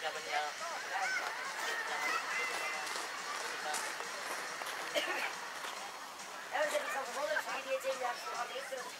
Ja, we was niet van vervolgens, jullie het in de afgelopen